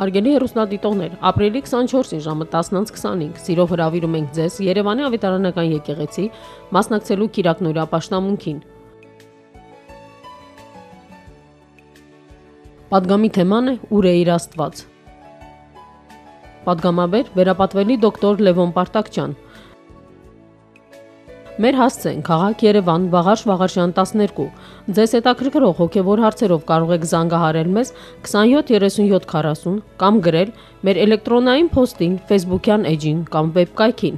Հարգելի հեռուստադիտողներ, ապրիլի 24-ին ժամը 10:25 սիրով հրավիրում ենք ձեզ Երևանի ավետարանական եկեղեցի մասնակցելու Կիրակնորիա պաշտամունքին։ Պատգամի թեման է Ուր է իր Աստված։ Պատգամաբեր վերապատվելի դոկտոր Լևոն Պարտակչյան։ Մեր հասցեն քաղաք Երևան Վաղարշ Վաղարշյան 12։ Ձեզ հետաքրքրող հոգևոր հարցերով կարող եք զանգահարել մեզ 27 37 40 կամ գրել մեր էլեկտրոնային փոստին, Facebook-յան էջին կամ վեբկայքին։